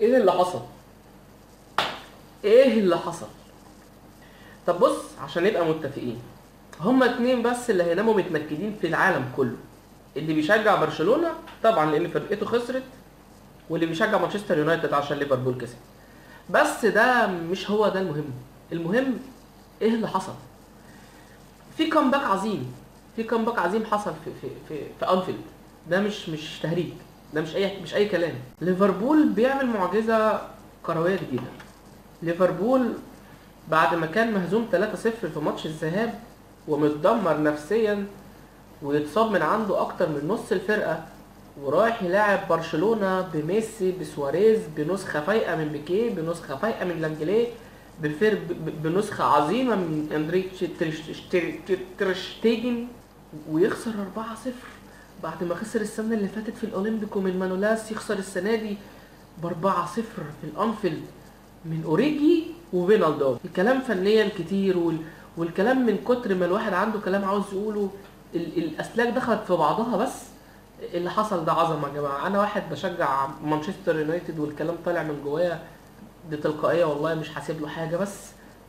إيه اللي حصل؟ إيه اللي حصل؟ طب بص عشان نبقى متفقين. هما اتنين بس اللي هيناموا متنكدين في العالم كله. اللي بيشجع برشلونة طبعا لأن فرقته خسرت واللي بيشجع مانشستر يونايتد عشان ليفربول كسب. بس ده مش هو ده المهم. المهم إيه اللي حصل؟ في comeback عظيم. في comeback عظيم حصل في في في, في انفيلد ده مش مش تهريج. ده مش اي مش أي كلام. ليفربول بيعمل معجزة كروية جديدة. ليفربول بعد ما كان مهزوم 3-0 في ماتش الذهاب ومتدمر نفسيا ويتصاب من عنده أكتر من نص الفرقة ورايح يلاعب برشلونة بميسي بسواريز بنسخة فايقة من بيكيه بنسخة فايقة من لانجليه بنسخة عظيمة من اندري تير شتيجن ويخسر 4-0 بعد ما خسر السنة اللي فاتت في الأولمبيكو من مانولاس يخسر السنة دي ب 4-0 في الأنفيلد من أوريجي وفينالدو الكلام فنيا كتير وال... والكلام من كتر ما الواحد عنده كلام عاوز يقوله ال... الأسلاك دخلت في بعضها بس اللي حصل ده عظمة يا جماعة. أنا واحد بشجع مانشستر يونايتد والكلام طالع من جوايا بتلقائيه والله مش حاسب له حاجة بس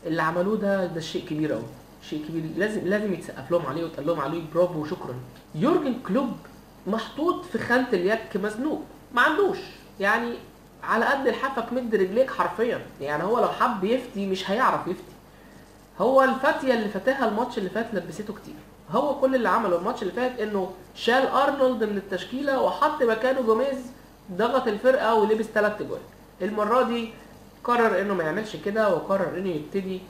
اللي عملوه ده ده شيء كبير قوي شيء كبير. لازم لازم يتسقف لهم عليه ويتقال لهم عليه. برافو وشكرا. يورجن كلوب محطوط في خانة اليك مزنوق ما عندوش. يعني على قد لحافك مد رجليك حرفيا. يعني هو لو حب يفتي مش هيعرف يفتي. هو الفتيه اللي فاتها الماتش اللي فات لبسته كتير. هو كل اللي عمله الماتش اللي فات إنه شال أرنولد من التشكيلة وحط مكانه جوميز ضغط الفرقة ولبس ثلاث اجوال المرة دي قرر إنه ما يعملش كده وقرر إنه يبتدي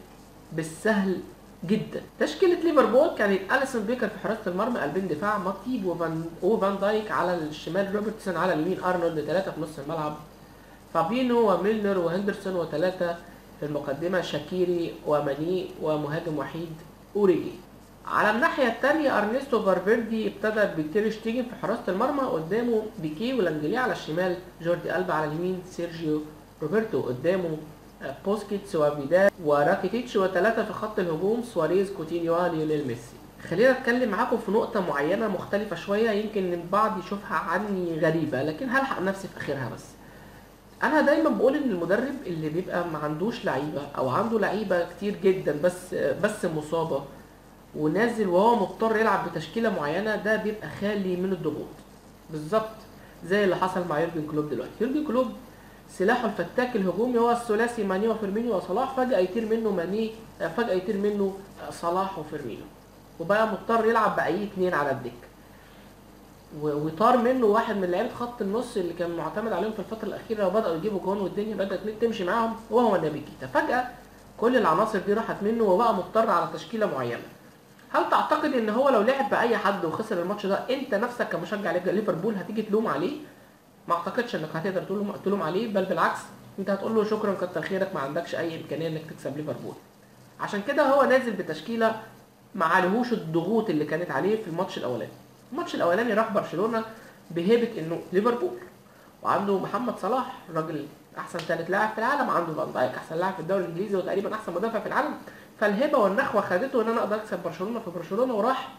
بالسهل جدا. تشكيلة ليفربول كانت أليسون بيكر في حراسة المرمى قلبين دفاع ماتيب وفان وفان دايك على الشمال روبرتسون على اليمين أرنولد ثلاثة في نص الملعب فابينو وميلنر وهندرسون وثلاثة في المقدمة شاكيري وماني ومهاجم وحيد أوريجي. على الناحية التانية أرنستو فالفيردي ابتدى بتير شتيجن في حراسة المرمى قدامه بيكي ولانجلي على الشمال جوردي ألبا على اليمين سيرجيو روبرتو قدامه بوسكيتس وفيدال وراكيتيتش وثلاثة في خط الهجوم سواريز كوتينيو ليونيل ميسي. خلينا اتكلم معاكم في نقطة معينة مختلفة شوية يمكن البعض يشوفها عني غريبة لكن هلحق نفسي في آخرها بس. أنا دايما بقول إن المدرب اللي بيبقى ما عندوش لعيبة أو عنده لعيبة كتير جدا بس بس مصابة ونازل وهو مضطر يلعب بتشكيلة معينة ده بيبقى خالي من الضغوط. بالظبط زي اللي حصل مع يورجن كلوب دلوقتي. يورجن كلوب سلاحه الفتاك الهجومي هو الثلاثي ماني وفيرمينيو وصلاح فجأة يطير منه ماني فجأة يطير منه صلاح وفيرمينيو. وبقى مضطر يلعب بأي اتنين على الدكة. و- وطار منه واحد من لعيبة خط النص اللي كان معتمد عليهم في الفترة الأخيرة وبدأوا يجيبوا جون والدنيا بدأت تمشي معاهم وهو نبي كيتا فجأة كل العناصر دي راحت منه وبقى مضطر على تشكيلة معينة. هل تعتقد إن هو لو لعب بأي حد وخسر الماتش ده أنت نفسك كمشجع ليفربول هتيجي تلوم عليه؟ ما أعتقدش إنك هتقدر تلوم تلوم عليه بل بالعكس أنت هتقول له شكرا كتر خيرك ما عندكش أي إمكانية إنك تكسب ليفربول. عشان كده هو نازل بتشكيلة ما عليهوش الضغوط اللي كانت عليه في الماتش الأولاني. الماتش الأولاني راح برشلونة بهيبة إنه ليفربول وعنده محمد صلاح راجل أحسن ثالث لاعب في العالم عنده فان دايك أحسن لاعب في الدوري الإنجليزي وتقريبا أحسن مدافع في العالم. فالهبه والنخوة خدته إن أنا أقدر أكسب برشلونة في برشلونة وراح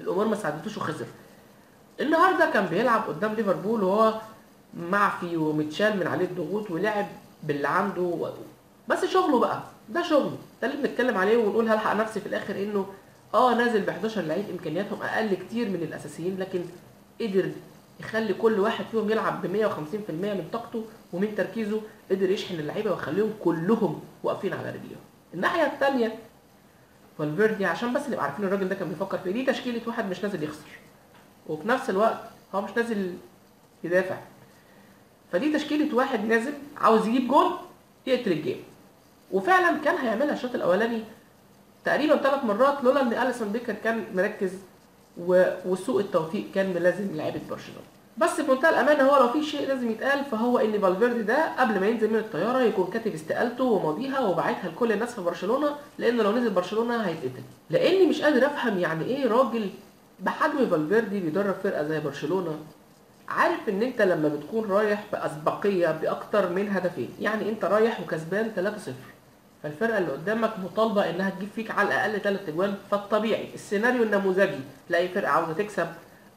الأمور ما ساعدتوش وخسر. النهارده كان بيلعب قدام ليفربول وهو معفي ومتشال من عليه الضغوط ولعب باللي عنده. بس شغله بقى ده شغله ده اللي بنتكلم عليه ونقول هلحق نفسي في الآخر إنه آه نازل ب 11 لعيب إمكانياتهم أقل كتير من الأساسيين لكن قدر يخلي كل واحد فيهم يلعب ب 150% من طاقته ومن تركيزه قدر يشحن اللعيبة ويخليهم كلهم واقفين على رجليهم الناحية الثانية فالفيردي عشان بس نبقى عارفين الراجل ده كان بيفكر في إيه. دي تشكيلة واحد مش نازل يخسر وفي نفس الوقت هو مش نازل يدافع. فدي تشكيلة واحد نازل عاوز يجيب جول يقتل ال game. وفعلا كان هيعملها الشوط الأولاني تقريبا ثلاث مرات لولا إن أليسون بيكر كان مركز. وسوء التوفيق كان ملازم لعيبه برشلونة. بس بمنتهى الأمانة هو لو في شيء لازم يتقال فهو إن فالفيردي ده قبل ما ينزل من الطيارة يكون كاتب استقالته وماضيها وبعتها لكل الناس في برشلونة لأنه لو نزل برشلونة هيتقتل. لأني مش قادر أفهم يعني إيه راجل بحجم فالفيردي بيدرب فرقة زي برشلونة عارف إن أنت لما بتكون رايح بأسبقية بأكتر من هدفين يعني أنت رايح وكسبان 3-0 فالفرقة اللي قدامك مطالبة إنها تجيب فيك على الأقل 3 أجوان فالطبيعي السيناريو النموذجي تلاقي فرقة عاوزة تكسب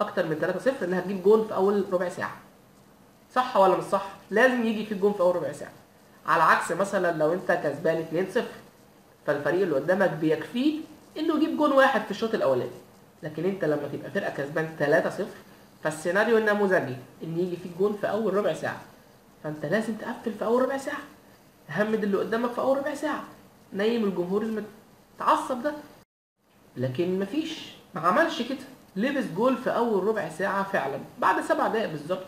أكتر من 3-0 إنها تجيب جون في أول ربع ساعة. صح ولا مش صح؟ لازم يجي فيك جون في أول ربع ساعة. على عكس مثلا لو أنت كسبان 2-0 فالفريق اللي قدامك بيكفيه إنه يجيب جون واحد في الشوط الأولاني. لكن انت لما تبقى فرقة كسبان 3-0 فالسيناريو النموذجي ان يجي فيك جون في أول ربع ساعة فانت لازم تقفل في أول ربع ساعة تهمد اللي قدامك في أول ربع ساعة نايم الجمهور المتعصب ده. لكن مفيش ما عملش كده لبس جول في أول ربع ساعة فعلا بعد سبع دقائق بالظبط.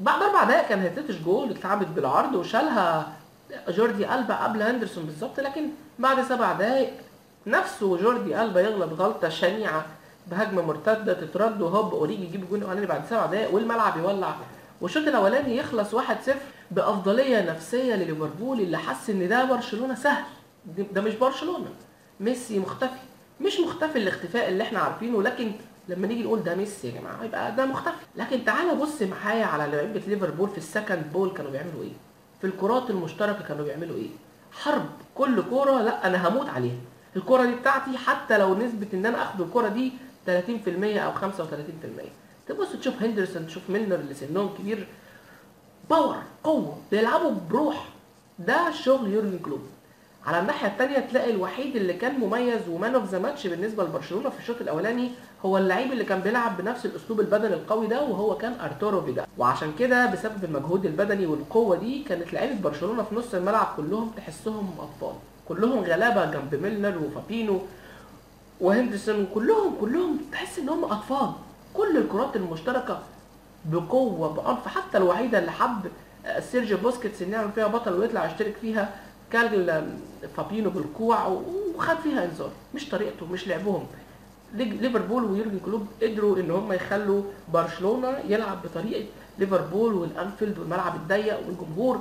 بعد أربع دقائق كان هتتش جول اتلعبت بالعرض وشالها جوردي ألبا قبل هندرسون بالظبط لكن بعد سبع دقائق نفسه جوردي ألبا يغلط غلطة شنيعة بهجمة مرتدة تترد وهوب أوريجي يجيب الجون الأولاني بعد سبع دقائق والملعب يولع. والشوط الأولاني يخلص 1-0 بأفضلية نفسية لليفربول اللي حس إن ده برشلونة سهل. ده مش برشلونة. ميسي مختفي. مش مختفي الاختفاء اللي إحنا عارفينه لكن لما نيجي نقول ده ميسي يا جماعة يبقى ده مختفي. لكن تعالى بص معايا على لعيبة ليفربول في ال second ball كانوا بيعملوا إيه؟ في الكرات المشتركة كانوا بيعملوا إيه؟ حرب. كل كورة لا أنا هموت عليها. الكوره دي بتاعتي حتى لو نسبة إن أنا آخد الكوره دي 30% أو 35% تبص تشوف هندرسون تشوف ميلنر اللي سنهم كبير. power قوة بيلعبوا بروح. ده شغل يورجن كلوب. على الناحية الثانية تلاقي الوحيد اللي كان مميز و man of the match بالنسبة لبرشلونة في الشوط الأولاني هو اللعيب اللي كان بيلعب بنفس الأسلوب البدني القوي ده وهو كان أرتورو فيدال وعشان كده بسبب المجهود البدني والقوة دي كانت لعيبة برشلونة في نص الملعب كلهم تحسهم أطفال. كلهم غلابة جنب ميلنر وفابينيو وهندرسون كلهم كلهم تحس إن هم أطفال. كل الكرات المشتركة بقوة بعنف. حتى الوحيدة اللي حب سيرجيو بوسكيتس إن يعمل فيها بطل ويطلع يشترك فيها كان فابينيو بالكوع وخد فيها إنذار. مش طريقته مش لعبهم. ليفربول ويورجن كلوب قدروا إن هم يخلوا برشلونة يلعب بطريقة ليفربول والأنفيلد والملعب الضيق والجمهور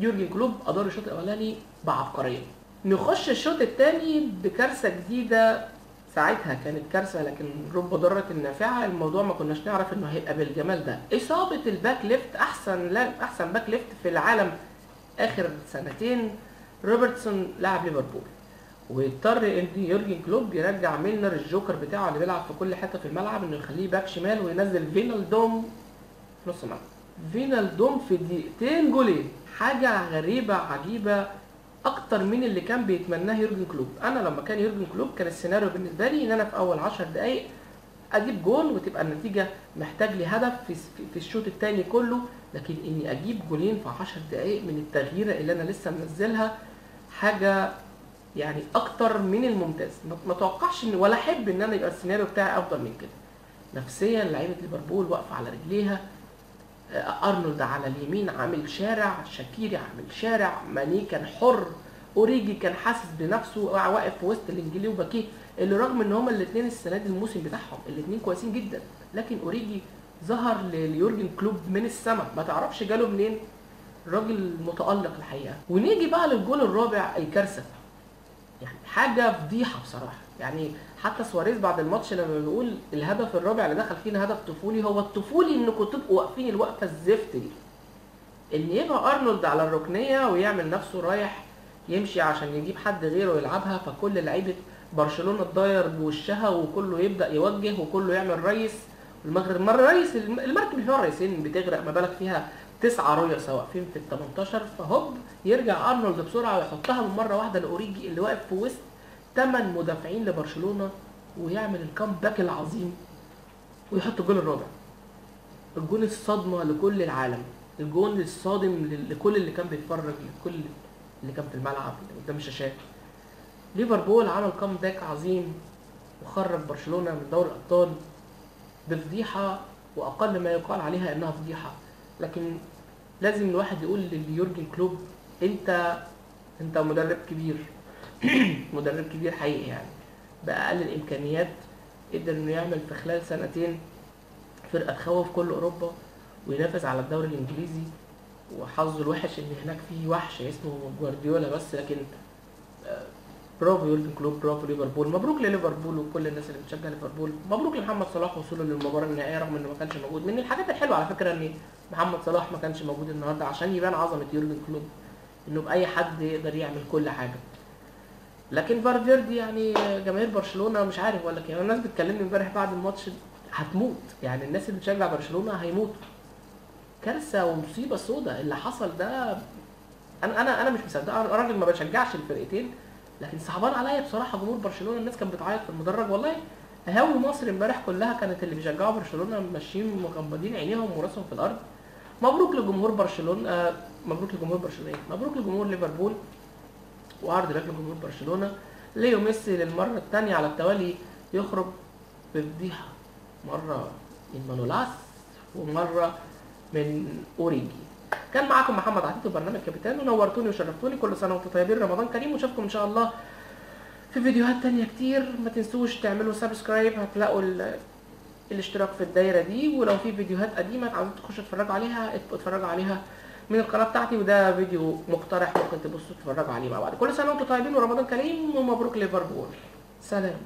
يورجن كلوب أدار الشوط الأولاني بعبقرية. نخش الشوط الثاني بكارثة جديدة. ساعتها كانت كارثة لكن رب ضاره نافعة. الموضوع ما كناش نعرف إنه هيبقى بالجمال ده. إصابة ال back left أحسن لا أحسن back left في العالم آخر سنتين. روبرتسون لاعب ليفربول. ويضطر إن يورجن كلوب يرجع ميلنر الجوكر بتاعه اللي بيلعب في كل حتة في الملعب إنه يخليه back شمال وينزل فينالدوم في نص الملعب فينالدوم في دقيقتين جولين. حاجة غريبة عجيبة أكتر من اللي كان بيتمناه يورجن كلوب. أنا لما كان يورجن كلوب كان السيناريو بالنسبة لي إن أنا في أول 10 دقائق أجيب جول وتبقى النتيجة محتاج لي هدف في في الشوط الثاني كله. لكن إني أجيب جولين في 10 دقائق من التغييرة اللي أنا لسه منزلها حاجة يعني أكتر من الممتاز. ما اتوقعش إن ولا أحب إن أنا يبقى السيناريو بتاعي أفضل من كده. نفسيا لعيبة ليفربول واقفة على رجليها. أرنولد على اليمين عامل شارع شاكيري عامل شارع ماني كان حر أوريجي كان حاسس بنفسه واقف في وسط لينجليه وبيكيه اللي رغم إن هما الاثنين السنة دي الموسم بتاعهم الاثنين كويسين جدا لكن أوريجي ظهر ليورجن كلوب من السماء ما تعرفش جاله منين؟ راجل متألق الحقيقة. ونيجي بقى للجول الرابع الكارثة. يعني حاجة فضيحة بصراحة. يعني حتى سواريز بعد الماتش لما بيقول الهدف الرابع اللي دخل فينا هدف طفولي هو الطفولي انكم تبقوا واقفين الوقفة الزفت دي. ان يبقى ارنولد على الركنية ويعمل نفسه رايح يمشي عشان يجيب حد غيره يلعبها فكل لعيبة برشلونة تدير بوشها وكله يبدأ يوجه وكله يعمل ريس. المركب مره ريس المركب اللي فيها ريسين بتغرق ما بالك فيها تسعة رؤية واقفين في ال 18 فهوب يرجع ارنولد بسرعة ويحطها من مرة واحدة لأوريجي اللي واقف في وسط ثمان مدافعين لبرشلونة ويعمل ال comeback العظيم ويحط الجول الرابع. الجول الصدمة لكل العالم. الجول الصادم لكل اللي كان بيتفرج لكل اللي كان في الملعب اللي قدام الشاشات. ليفربول عمل comeback عظيم وخرج برشلونة من دوري الأبطال بفضيحة وأقل ما يقال عليها إنها فضيحة. لكن لازم الواحد يقول ليورجن كلوب أنت أنت مدرب كبير. مدرب كبير حقيقي يعني. بأقل الإمكانيات قدر إنه يعمل في خلال سنتين فرقة تخوف كل أوروبا وينافس على الدوري الإنجليزي. وحظه الوحش ان هناك في وحش اسمه جوارديولا بس لكن برافو يورجن كلوب برافو ليفربول. مبروك لليفربول وكل الناس اللي بتشجع ليفربول. مبروك لمحمد صلاح وصوله للمباراة النهائية رغم إنه ما كانش موجود. من الحاجات الحلوة على فكرة إن محمد صلاح ما كانش موجود النهارده عشان يبان عظمة يورجن كلوب إنه بأي حد يقدر يعمل كل حاجة. لكن فالفيردي يعني جماهير برشلونة مش عارف ولا كده الناس بتكلمني امبارح بعد الماتش هتموت. يعني الناس اللي بتشجع برشلونة هيموتوا. كارثة ومصيبة سودة. اللي حصل ده أنا أنا أنا مش مصدق. أنا راجل ما بشجعش الفرقتين لكن صعبان عليا بصراحة جمهور برشلونة. الناس كانت بتعيط في المدرج. والله قهاوي مصر امبارح كلها كانت اللي بيشجعوا برشلونة ماشيين مغمضين عينيهم وراسهم في الأرض. مبروك لجمهور برشلونة آه، مبروك لجمهور برشلونة؟ مبروك لجمهور ليفربول. و hard luck جمهور برشلونة ليو ميسي للمرة الثانية على التوالي يخرج بفضيحة مرة من مانولاس ومرة من أوريجي. كان معاكم محمد عتيق في برنامج كابيتانو نورتوني وشرفتوني كل سنة وأنتم طيبين. رمضان كريم واشوفكم إن شاء الله في فيديوهات تانية كتير. ما تنسوش تعملوا subscribe هتلاقوا ال- الاشتراك في الدايرة دي. ولو في فيديوهات قديمة عاوزين تخشوا تتفرجوا عليها اتفرجوا عليها من القناة بتاعتي وده فيديو مقترح ممكن تبصوا تتفرجوا عليه مع بعض. كل سنة وأنتم طيبين ورمضان كريم ومبروك ليفربول. سلام.